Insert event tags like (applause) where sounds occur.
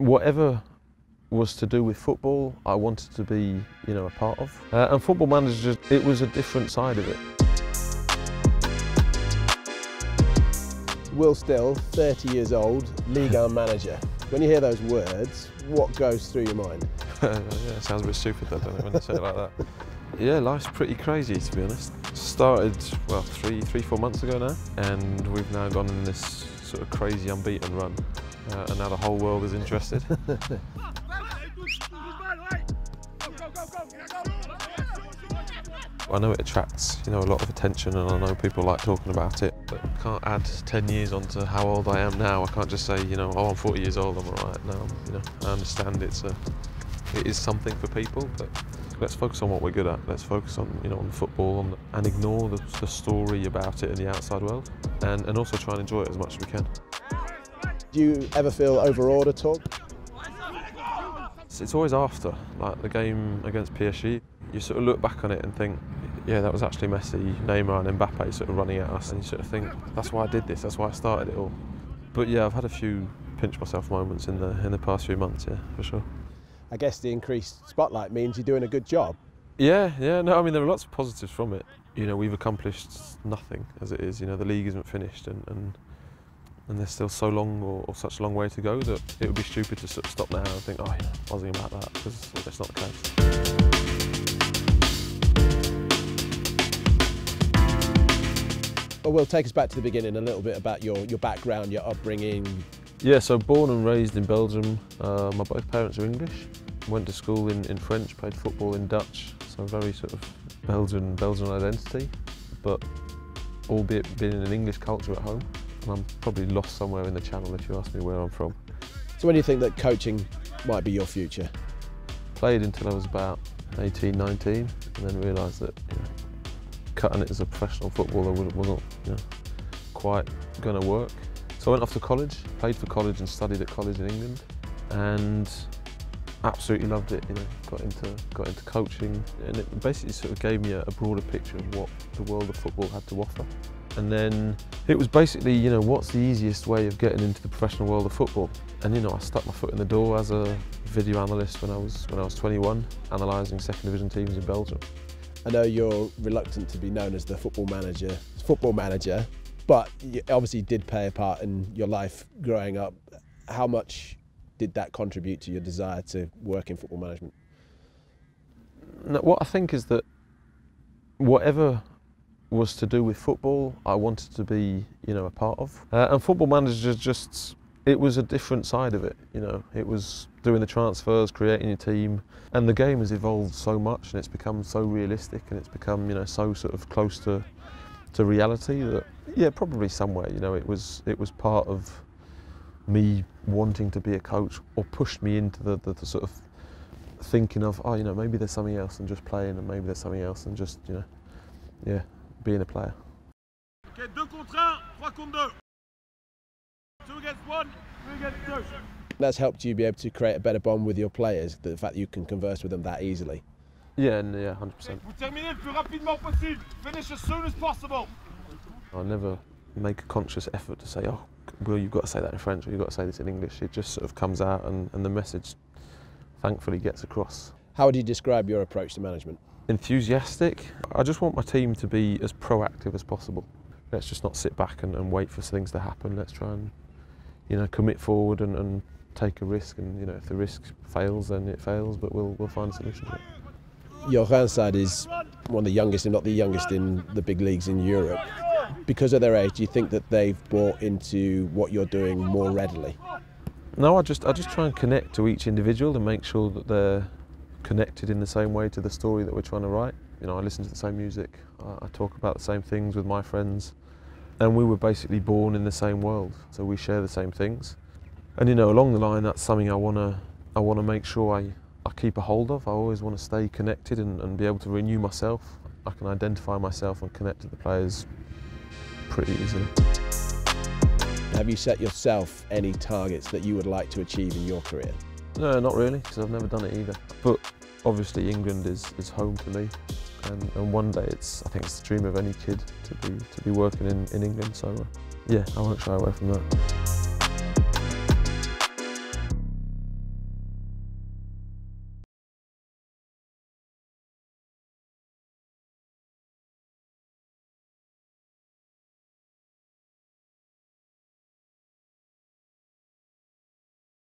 whatever was to do with football, I wanted to be, you know, a part of. Uh, and Football Manager, it was a different side of it. Will Still, 30 years old, Ligue 1 manager. When you hear those words, what goes through your mind? (laughs) yeah, it sounds a bit stupid though, doesn't it, when you say it like that. Yeah, life's pretty crazy to be honest. Started, well, three, three, four months ago now, and we've now gone in this sort of crazy unbeaten run, uh, and now the whole world is interested. (laughs) I know it attracts, you know, a lot of attention and I know people like talking about it, but I can't add 10 years onto how old I am now. I can't just say, you know, oh, I'm 40 years old, I'm all right now. You know, I understand it's a, it is something for people, but let's focus on what we're good at. Let's focus on, you know, on football on, and ignore the, the story about it in the outside world and, and also try and enjoy it as much as we can. Do you ever feel overawed at all? It's, always after, like the game against PSG, you sort of look back on it and think, yeah, that was actually Messi, Neymar and Mbappe sort of running at us and you sort of think, that's why I did this, that's why I started it all. But yeah, I've had a few pinch myself moments in the, in the past few months, yeah, for sure. I guess the increased spotlight means you're doing a good job. Yeah, yeah, no, I mean, there are lots of positives from it. You know, we've accomplished nothing as it is, you know, the league isn't finished and, and, and there's still so long or, or, such a long way to go that it would be stupid to sort of stop now and think, oh, yeah, buzzing about that, because that's not the case. Well, Will, take us back to the beginning a little bit about your, your background, your upbringing. Yeah, so born and raised in Belgium. Uh, my both parents are English. Went to school in, in French, played football in Dutch, so very sort of Belgian Belgian identity, but albeit being in an English culture at home. I'm probably lost somewhere in the channel if you ask me where I'm from. So when do you think that coaching might be your future? Played until I was about 18, 19, and then realised that you know, cutting it as a professional footballer wasn't you know, quite going to work. So I went off to college, played for college and studied at college in England and absolutely loved it, you know, got into, got into coaching and it basically sort of gave me a, a broader picture of what the world of football had to offer. And then it was basically, you know, what's the easiest way of getting into the professional world of football? And you know, I stuck my foot in the door as a video analyst when I was when I was 21, analysing second division teams in Belgium. I know you're reluctant to be known as the football manager, football manager, but you obviously did play a part in your life growing up. How much did that contribute to your desire to work in football management? No, what I think is that whatever was to do with football, I wanted to be, you know, a part of. Uh, and football manager just it was a different side of it. You know, it was doing the transfers, creating a team, and the game has evolved so much, and it's become so realistic, and it's become you know so sort of close to to reality that yeah, probably somewhere you know it was it was part of me wanting to be a coach or pushed me into the, the, the sort of thinking of oh you know maybe there's something else than just playing and maybe there's something else than just you know yeah being a player. Okay, deux contre un, trois contre deux. Two against one, three against two. That's helped you be able to create a better bond with your players, the fact that you can converse with them that easily. Yeah, yeah, 100%. Vous terminez le plus rapidement possible. Finish as soon as possible. I never make a conscious effort to say, oh, well, you've got to say that in French or you've got to say this in English. It just sort of comes out and, and the message thankfully gets across. How would you describe your approach to management? Enthusiastic. I just want my team to be as proactive as possible. Let's just not sit back and, and wait for things to happen. Let's try and you know, commit forward and, and take a risk. And you know, if the risk fails, then it fails. But we'll we'll find a solution to it. Your side is one of the youngest, if not the youngest, in the big leagues in Europe. Because of their age, do you think that they've bought into what you're doing more readily? No, I just I just try and connect to each individual and make sure that they're connected in the same way to the story that we're trying to write. You know, I listen to the same music, I, I talk about the same things with my friends, and we were basically born in the same world, so we share the same things. And you know, along the line, that's something I wanna, I wanna make sure I, I keep a hold of. I always want to stay connected and, and be able to renew myself. I can identify myself and connect to the players pretty easily. Have you set yourself any targets that you would like to achieve in your career? No, not really, because I've never done it either. But obviously England is, is home to me and, and one day it's I think it's the dream of any kid to be to be working in, in England so uh, yeah I won't shy away from that.